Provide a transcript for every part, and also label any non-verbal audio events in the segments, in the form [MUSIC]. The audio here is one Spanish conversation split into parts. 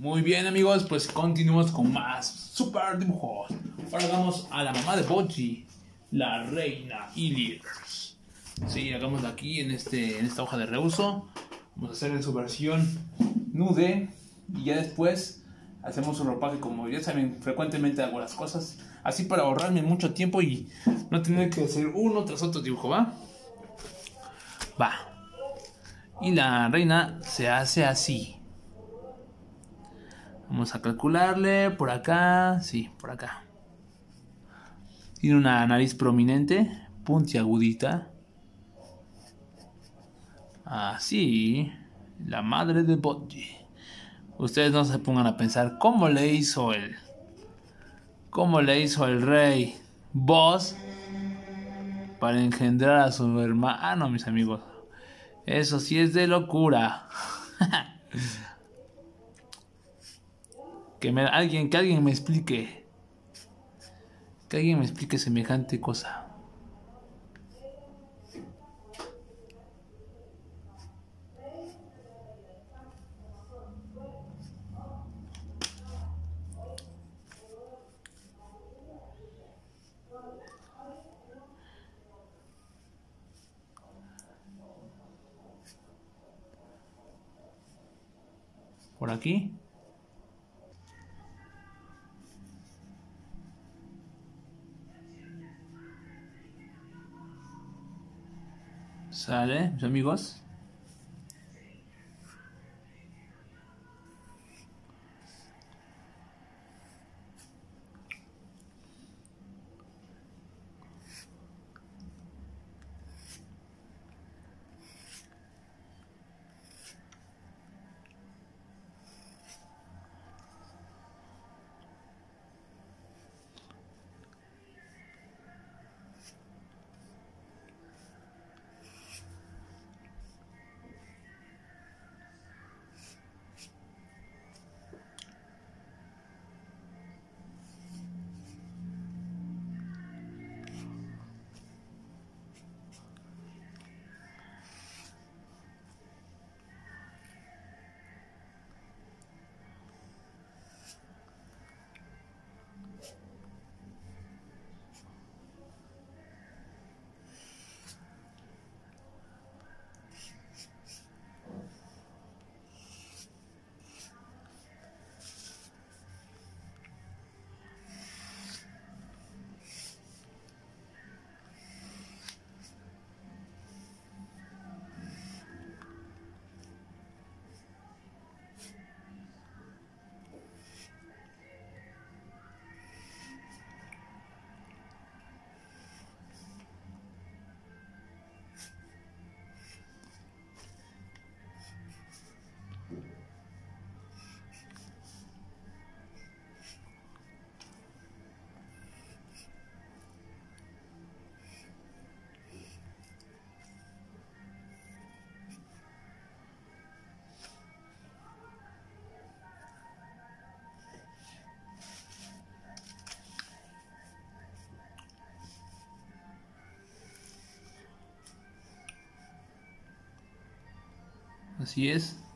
Muy bien amigos, pues continuamos con más super dibujos. Ahora vamos a la mamá de Boji, la reina Ilirs. Sí, hagámosla aquí en, este, en esta hoja de reuso. Vamos a hacer en su versión nude y ya después hacemos su ropaje como ya saben, frecuentemente hago las cosas así para ahorrarme mucho tiempo y no tener que hacer uno tras otro dibujo, ¿va? Va. Y la reina se hace así. Vamos a calcularle por acá, sí, por acá. Tiene una nariz prominente, puntiagudita. Así, la madre de Bodji. Ustedes no se pongan a pensar cómo le hizo el, cómo le hizo el rey Boss para engendrar a su hermano, mis amigos. Eso sí es de locura. [LAUGHS] Que me, alguien, que alguien me explique. Que alguien me explique semejante cosa. Por aquí. Sale, amigos. Así es.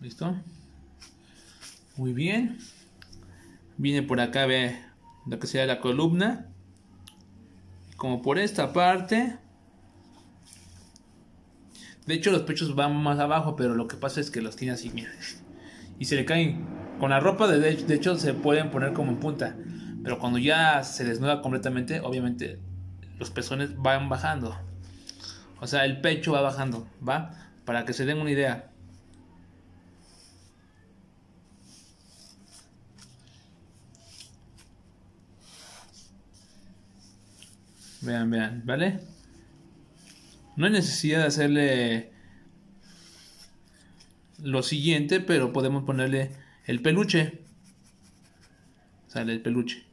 ¿Listo? Muy bien. Viene por acá, ve lo que sea la columna. Como por esta parte. De hecho, los pechos van más abajo, pero lo que pasa es que los tiene así, mira. Y se le caen. Con la ropa, de, de hecho, se pueden poner como en punta. Pero cuando ya se desnuda completamente, obviamente los pezones van bajando. O sea, el pecho va bajando, ¿va? Para que se den una idea. Vean, vean, ¿vale? No hay necesidad de hacerle lo siguiente, pero podemos ponerle el peluche. Sale el peluche.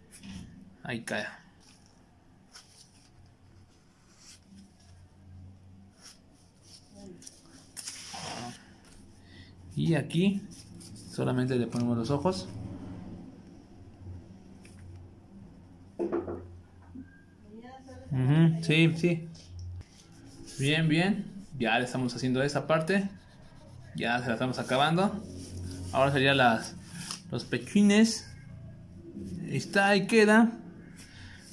Ahí cae. Y aquí solamente le ponemos los ojos. sí, sí. Bien, bien. Ya le estamos haciendo esa parte. Ya se la estamos acabando. Ahora serían los pechines. Está y queda.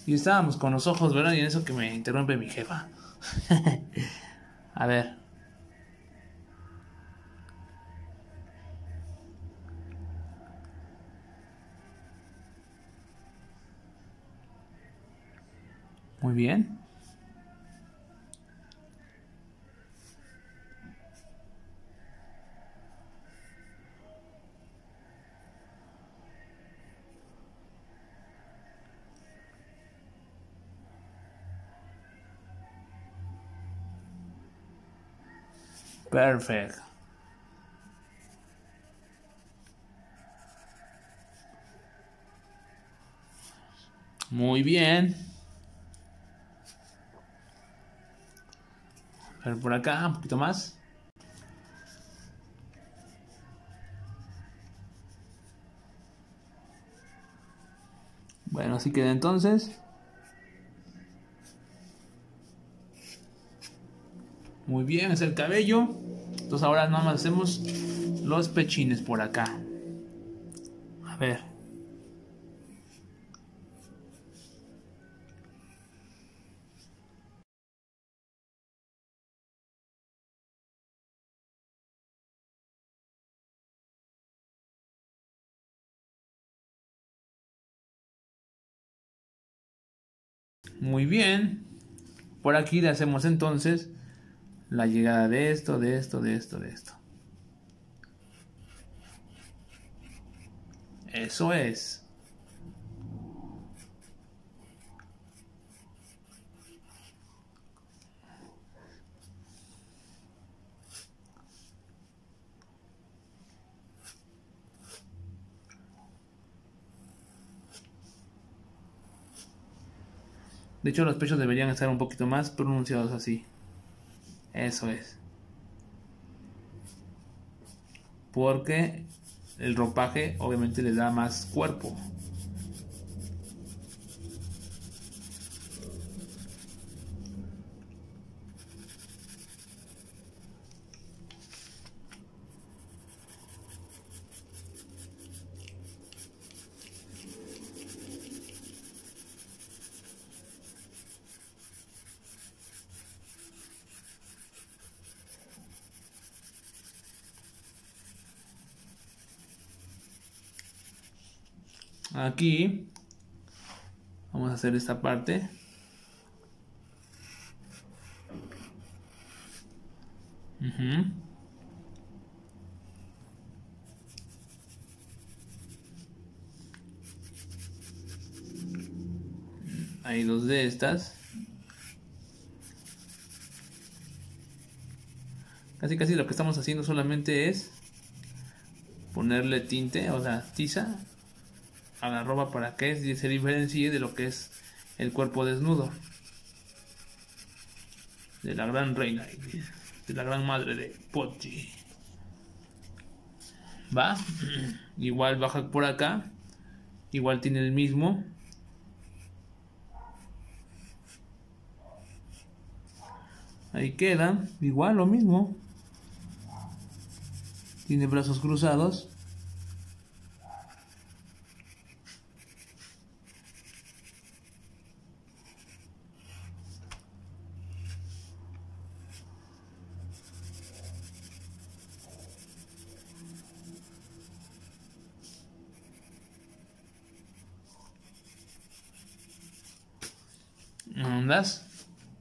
Y estábamos con los ojos, ¿verdad? Y en eso que me interrumpe mi jefa. [LAUGHS] A ver. Muy bien. Perfect. Muy bien. A ver por acá, un poquito más. Bueno, así queda entonces. Muy bien, es el cabello. Entonces ahora nada más hacemos los pechines por acá. A ver. Muy bien. Por aquí le hacemos entonces la llegada de esto, de esto, de esto, de esto. Eso es. De hecho, los pechos deberían estar un poquito más pronunciados así. Eso es. Porque el ropaje obviamente le da más cuerpo. Aquí. Vamos a hacer esta parte. Hay dos de estas. Casi casi lo que estamos haciendo solamente es ponerle tinte o sea tiza a la ropa para que se diferencie de lo que es el cuerpo desnudo. De la gran reina de la gran madre de Pochi. Va [CLEARS THROAT] igual baja por acá igual tiene el mismo. Ahí queda igual lo mismo. Tiene brazos cruzados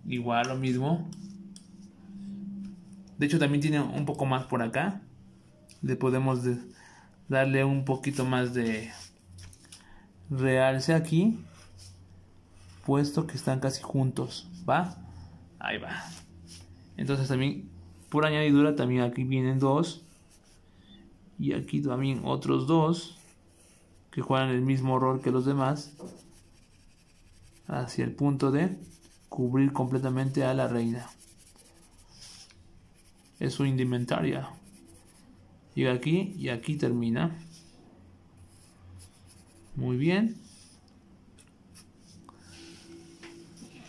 Igual lo mismo. De hecho también tiene un poco más por acá. Le podemos darle un poquito más de realce aquí. Puesto que están casi juntos. ¿Va? Ahí va. Entonces también por añadidura también aquí vienen dos. Y aquí también otros dos. Que juegan el mismo rol que los demás. Hacia el punto de cubrir completamente a la reina. Es su indumentaria. Llega aquí y aquí termina. Muy bien.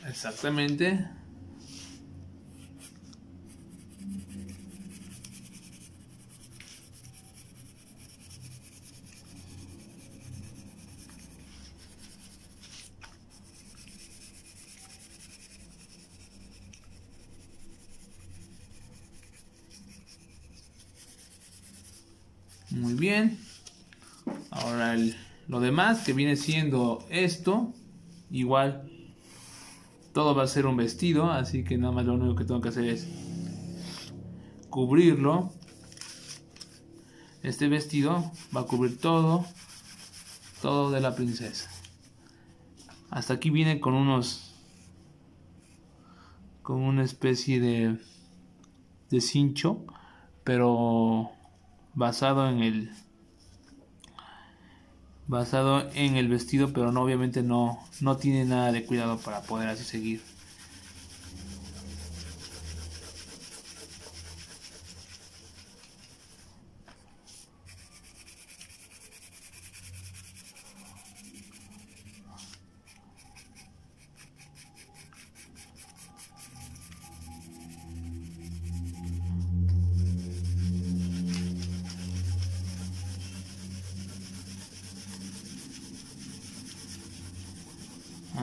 Exactamente. Muy bien. Ahora lo demás que viene siendo esto, igual todo va a ser un vestido, así que nada más lo único que tengo que hacer es cubrirlo. Este vestido va a cubrir todo, todo de la princesa. Hasta aquí viene con unos, con una especie de, de cincho, pero basado en el basado en el vestido pero no obviamente no no tiene nada de cuidado para poder así seguir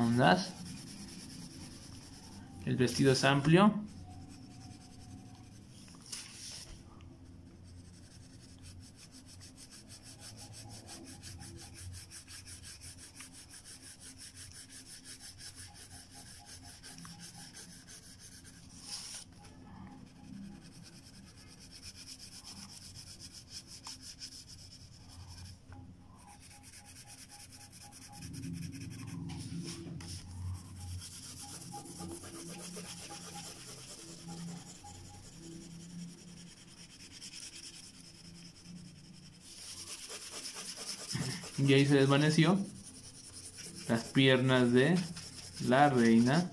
ondas. El vestido es amplio. Y ahí se desvaneció las piernas de la reina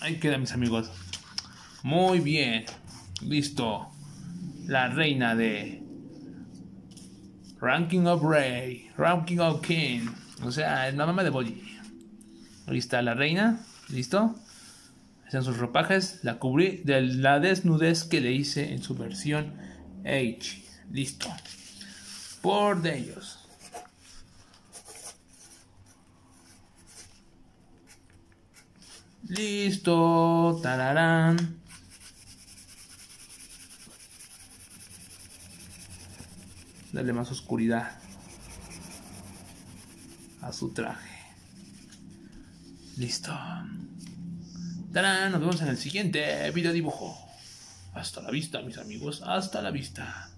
Ahí queda, mis amigos. Muy bien. Listo. La reina de Ranking of Rey. Ranking of King. O sea, la mamá de Bolly. Ahí está la reina. ¿Listo? Están sus ropajes. La cubrí de la desnudez que le hice en su versión H. Listo. Por de ellos. Listo, tararán. Dale más oscuridad a su traje. Listo. Tarán, nos vemos en el siguiente video dibujo. Hasta la vista, mis amigos. Hasta la vista.